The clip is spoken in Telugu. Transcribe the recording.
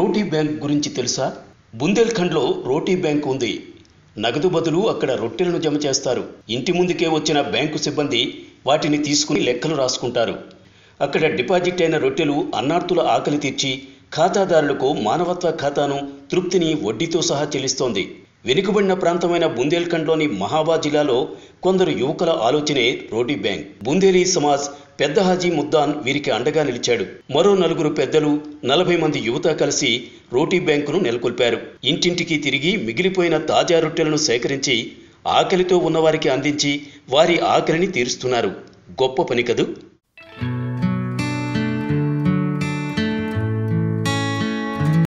రోటీ బ్యాంక్ గురించి తెలుసా? బుందేల్ఖండ్లో రోటీ బ్యాంక్ ఉంది. నగదు బదులు అక్కడ రొట్టెలను జమ చేస్తారు. ఇంటి ముందుకే వచ్చిన బ్యాంకు సిబ్బంది వాటిని తీసుకుని లెక్కలు రాసుకుంటారు. అక్కడ డిపాజిట్ అయిన రొట్టెలు అన్నార్తుల ఆకలి తీర్చి ఖాతాదారులకు మానవత్వ ఖాతాను తృప్తిని వడ్డీతో సహా చెల్లిస్తోంది. వెనుకబడిన ప్రాంతమైన బుందేల్ఖండ్లోని మహాబా జిల్లాలో కొందరు యువకుల ఆలోచనే రోటీ బ్యాంక్. బుందేలీ సమాజ్ పెద్ద హాజీ ముద్దాన్ వీరికి అండగా నిలిచాడు. మరో నలుగురు పెద్దలు నలభై మంది యువత కలిసి రోటీ బ్యాంకును నెలకొల్పారు. ఇంటింటికి తిరిగి మిగిలిపోయిన తాజా రొట్టెలను సేకరించి ఆకలితో ఉన్నవారికి అందించి వారి ఆకలిని తీరుస్తున్నారు. గొప్ప పని కదూ?